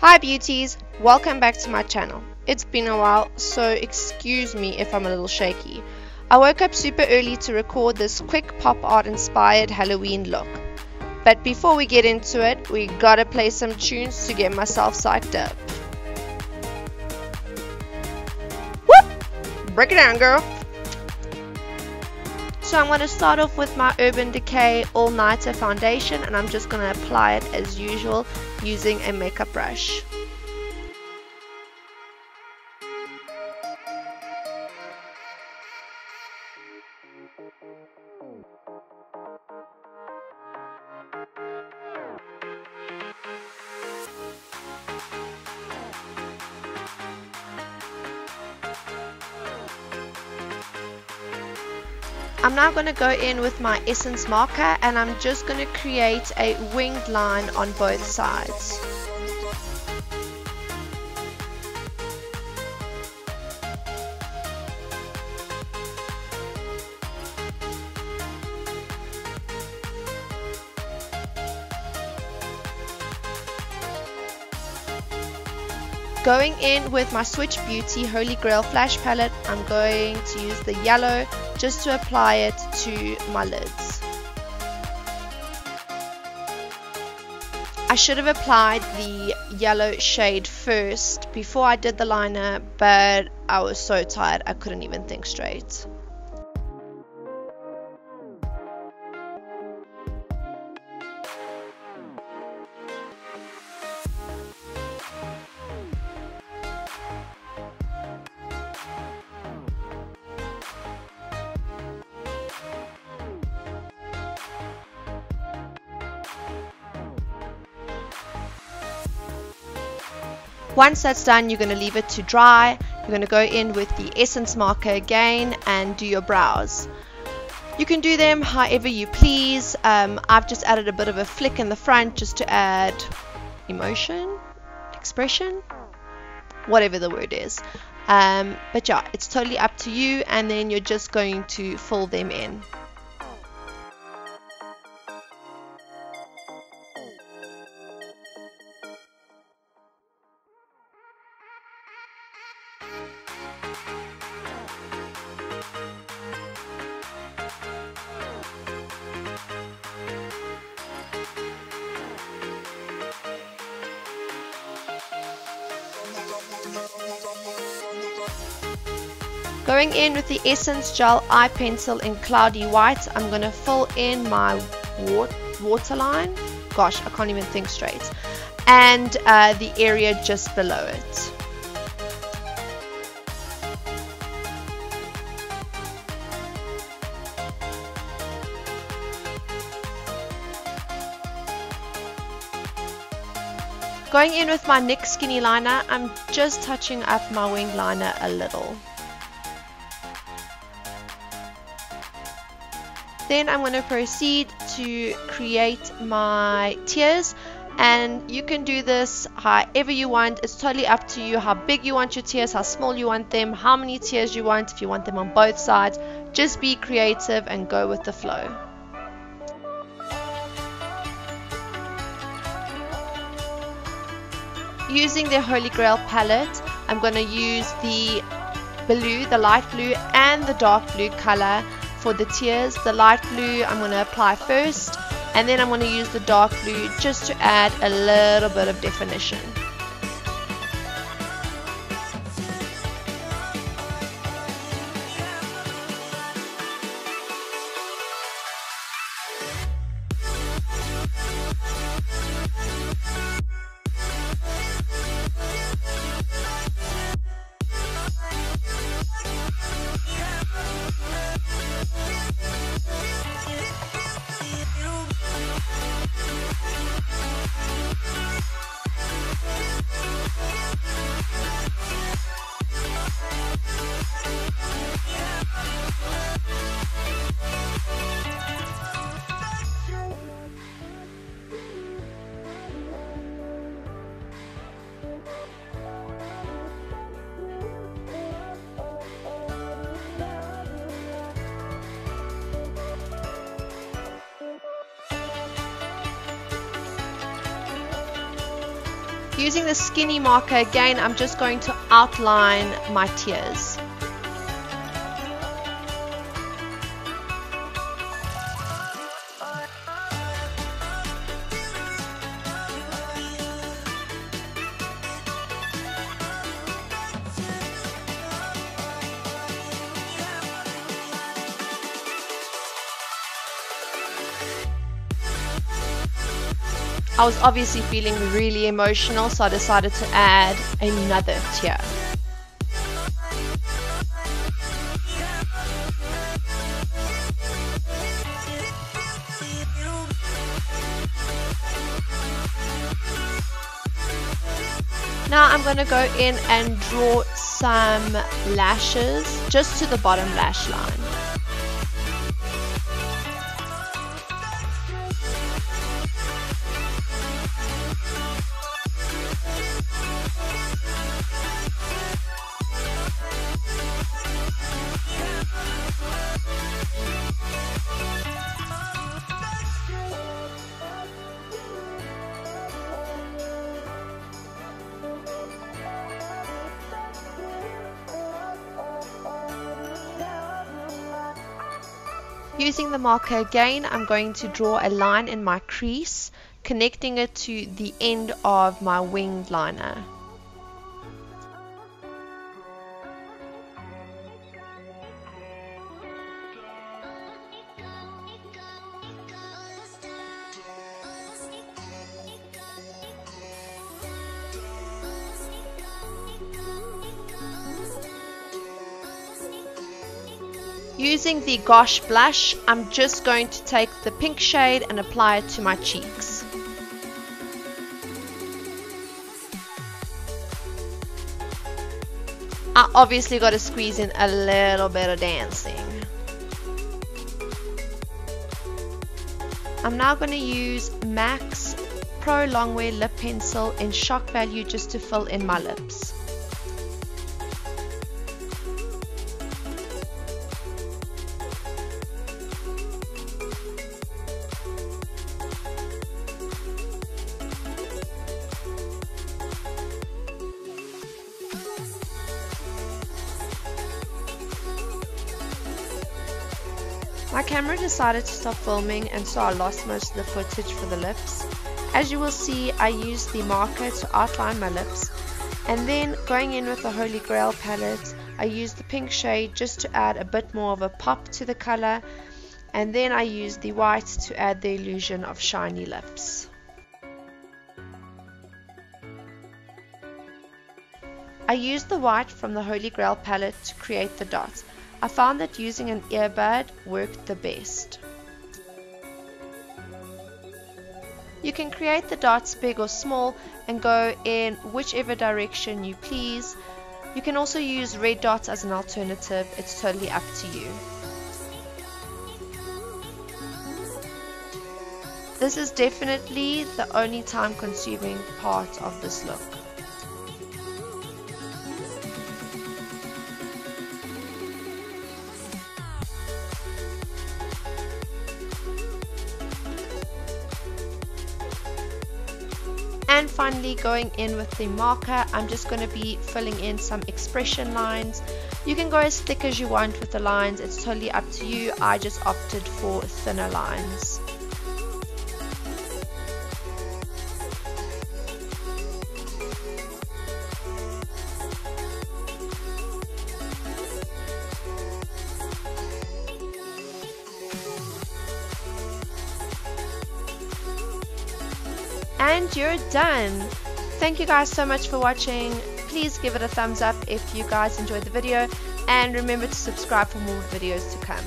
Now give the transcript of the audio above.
Hi beauties, welcome back to my channel. It's been a while, so excuse me if I'm a little shaky. I woke up super early to record this quick pop art inspired Halloween look. But before we get into it, we gotta play some tunes to get myself psyched up. Whoop! Break it down, girl. So I'm going to start off with my Urban Decay All Nighter Foundation and I'm just going to apply it as usual using a makeup brush. I'm now going to go in with my essence marker and I'm just going to create a winged line on both sides. Going in with my Switch Beauty Holy Grail Flash Palette, I'm going to use the yellow just to apply it to my lids. I should have applied the yellow shade first before I did the liner, but I was so tired I couldn't even think straight. Once that's done, you're going to leave it to dry. You're going to go in with the essence marker again and do your brows. You can do them however you please. Um, I've just added a bit of a flick in the front just to add emotion, expression, whatever the word is. Um, but yeah, it's totally up to you and then you're just going to fill them in. Going in with the Essence Gel Eye Pencil in Cloudy White, I'm going to fill in my waterline. Gosh, I can't even think straight. And uh, the area just below it. Going in with my NYX Skinny Liner, I'm just touching up my wing liner a little. Then I'm going to proceed to create my tears. And you can do this however you want. It's totally up to you how big you want your tears how small you want them how many tears you want if you want them on both sides. Just be creative and go with the flow. Using the Holy Grail palette I'm going to use the blue the light blue and the dark blue color for the tears. The light blue I'm going to apply first and then I'm going to use the dark blue just to add a little bit of definition. Using the skinny marker again, I'm just going to outline my tears. I was obviously feeling really emotional, so I decided to add another tear. Now I'm going to go in and draw some lashes just to the bottom lash line. Using the marker again, I'm going to draw a line in my crease, connecting it to the end of my winged liner. Using the Gosh blush, I'm just going to take the pink shade and apply it to my cheeks. I obviously got to squeeze in a little bit of dancing. I'm now going to use MAC's Pro Longwear Lip Pencil in shock value just to fill in my lips. My camera decided to stop filming and so I lost most of the footage for the lips. As you will see, I used the marker to outline my lips and then going in with the Holy Grail palette, I used the pink shade just to add a bit more of a pop to the color and then I used the white to add the illusion of shiny lips. I used the white from the Holy Grail palette to create the dots. I found that using an earbud worked the best. You can create the dots big or small and go in whichever direction you please. You can also use red dots as an alternative, it's totally up to you. This is definitely the only time consuming part of this look. And finally going in with the marker, I'm just going to be filling in some expression lines. You can go as thick as you want with the lines, it's totally up to you. I just opted for thinner lines. And you're done. Thank you guys so much for watching. Please give it a thumbs up if you guys enjoyed the video and remember to subscribe for more videos to come.